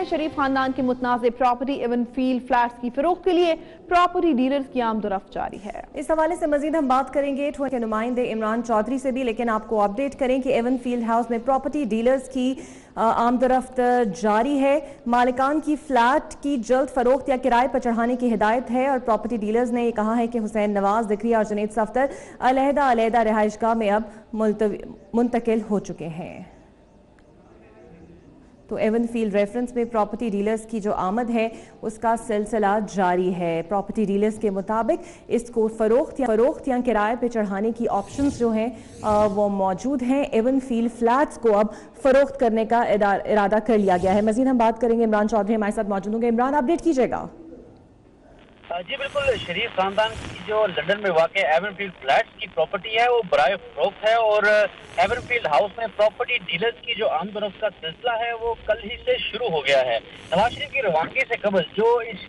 میں شریف خاندان کی متنازع پراپرٹی ایون فیلڈ فلیٹس کی فروخت کے لیے پراپرٹی ڈیلرز کی آمد و رفت جاری ہے۔ اس حوالے سے مزید ہم بات کریں گے۔ کے نمائندے عمران چودھری سے بھی، لیکن آپ کو اپڈیٹ کریں کہ ایون فیلڈ ہاؤس میں پراپرٹی ڈیلرز کی آمد و رفت جاری ہے۔ مالکان کی فلیٹ کی جلد فروخت یا کرائے پر چڑھانے کی ہدایت ہے اور پراپرٹی ڈیلرز نے یہ کہا ہے کہ حسین نواز، ذکری اور جنید صفتر علیحدہ علیحدہ رہائش گاہ میں اب منتقل ہو چکے ہیں۔ تو ایون فیلڈ ریفرنس میں پراپرٹی ڈیلرز کی جو آمد ہے، اس کا سلسلہ جاری ہے۔ پراپرٹی ڈیلرز کے مطابق اس کو فروخت یا فروخت یا کرائے پہ چڑھانے کی آپشنز جو ہیں وہ موجود ہیں۔ ایون فیلڈ فلیٹس کو اب فروخت کرنے کا ارادہ کر لیا گیا ہے۔ مزید ہم بات کریں گے، عمران چودھری ہمارے ساتھ موجود ہوں گے۔ عمران اپڈیٹ کیجیے گا۔ جی بالکل، شریف خاندان کی جو لنڈن میں واقع ایون فیلڈ فلیٹس کی پراپرٹی ہے، وہ برائے فروخت ہے اور ایون فیلڈ ہاؤس میں پراپرٹی ڈیلرز کی جو آمد و رفت کا سلسلہ ہے، وہ کل ہی سے شروع ہو گیا ہے۔ نواز شریف کی روانگی سے قبل جو اس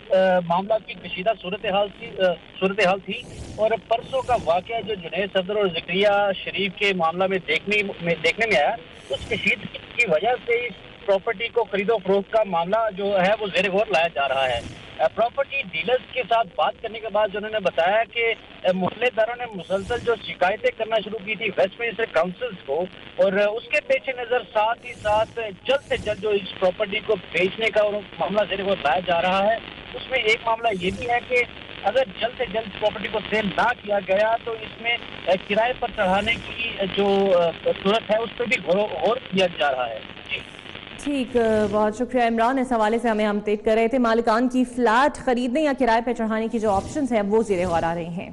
معاملہ کی کشیدہ صورتحال تھی صورتحال تھی اور پرسوں کا واقعہ جو جنید صدر اور ذکریہ شریف کے معاملہ میں دیکھنے میں دیکھنے میں آیا، اس کشید کی وجہ سے اس پراپرٹی کو خرید و فروخت کا معاملہ جو ہے، وہ زیر غور لایا جا رہا ہے۔ Uh, پراپرٹی ڈیلرز کے ساتھ بات کرنے کے بعد انہوں نے بتایا کہ uh, محلے داروں نے مسلسل جو شکایتیں کرنا شروع کی تھی ویسٹ منسٹر کاؤنسلز کو اور uh, اس کے پیچ نظر ساتھ ہی ساتھ جلد سے جلد جو اس پراپرٹی کو بیچنے کا معاملہ زیر غور لایا جا رہا ہے۔ اس میں ایک معاملہ یہ بھی ہے کہ اگر جلد سے جلد پراپرٹی کو سیل نہ کیا گیا تو اس میں کرائے پر چڑھانے کی جو صورت ہے اس پہ بھی غور کیا جا رہا ہے۔ جی۔ ٹھیک بہت شکریہ۔ عمران، اس حوالے سے ہمیں ہم تیٹ کر رہے تھے مالکان کی فلیٹ خریدنے یا کرائے پہ چڑھانے کی جو آپشنز ہیں وہ زیر غور آ رہے ہیں۔